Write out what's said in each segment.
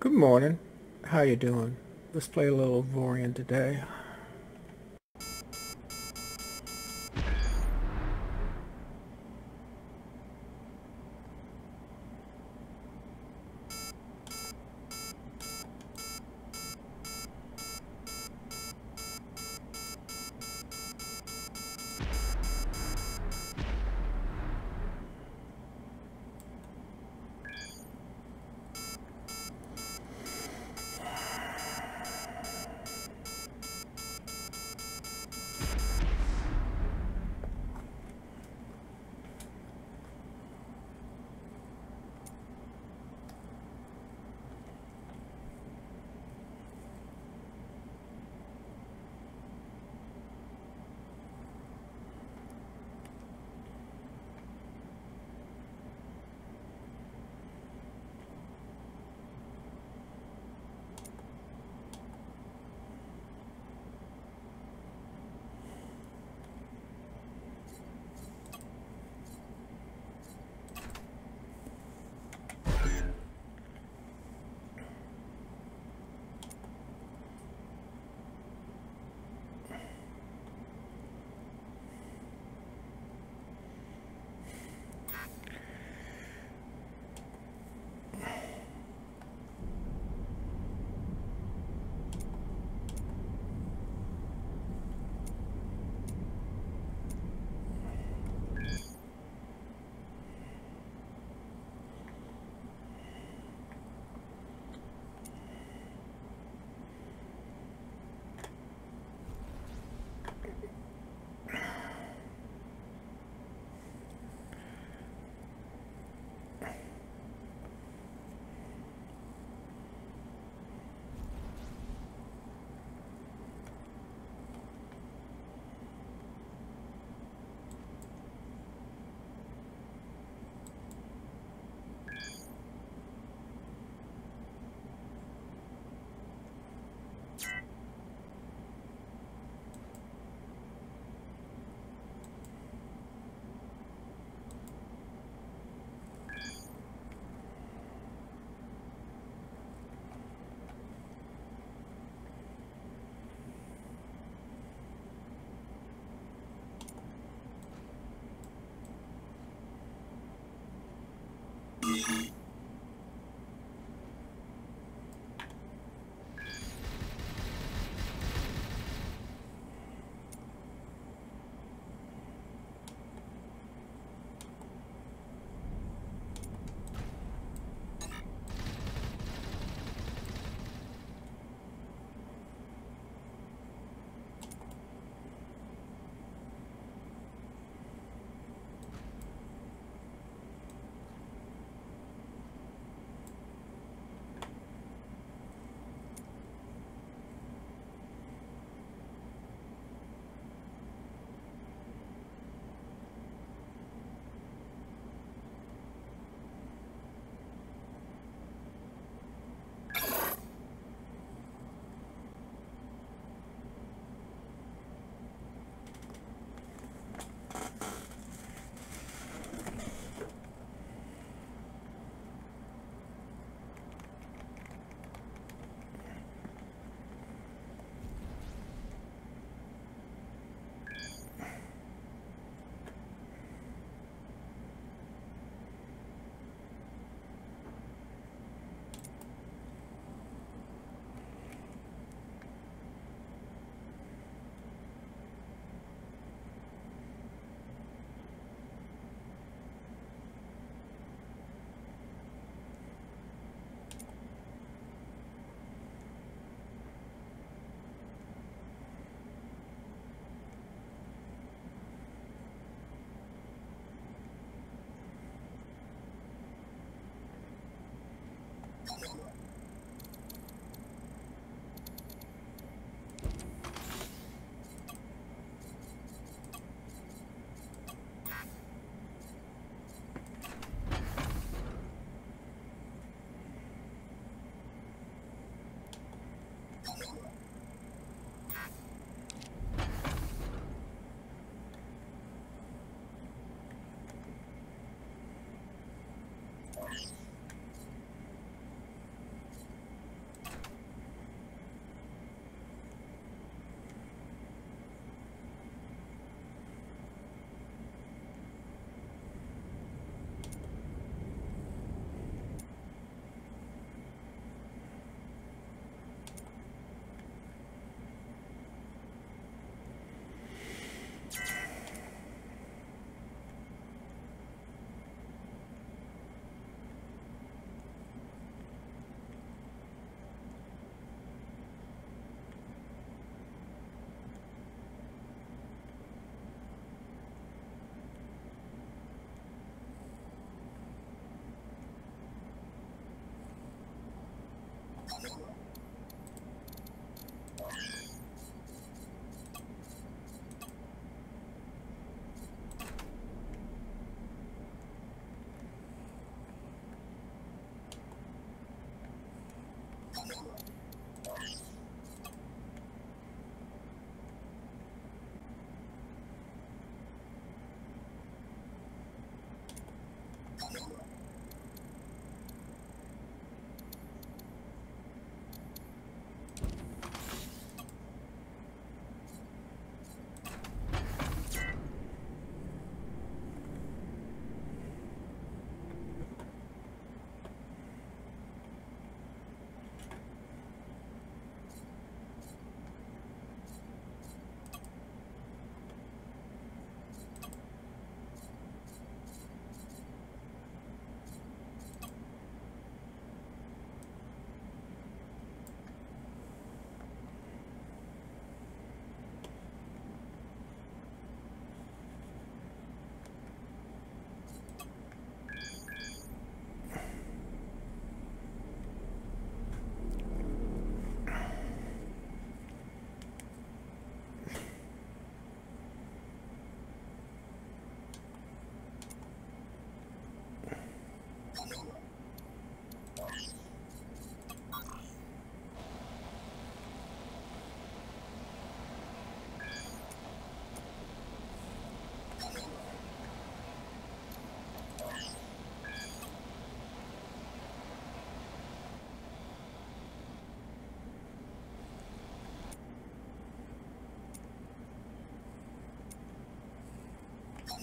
Good morning. How you doing? Let's play a little Avorion today.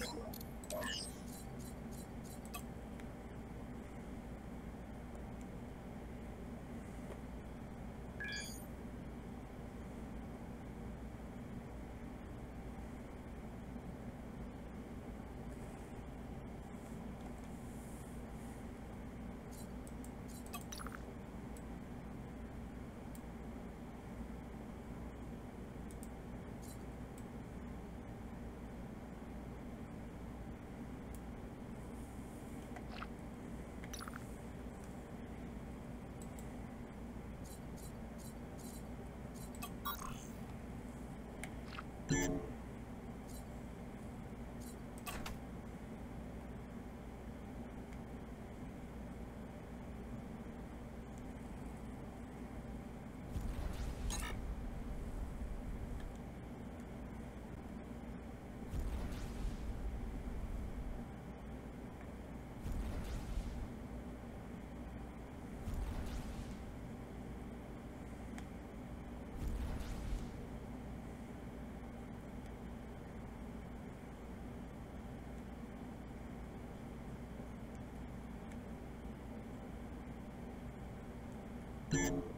know. Thank you.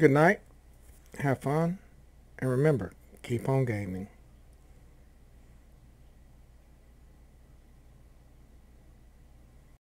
Good night. Have fun. And remember, keep on gaming.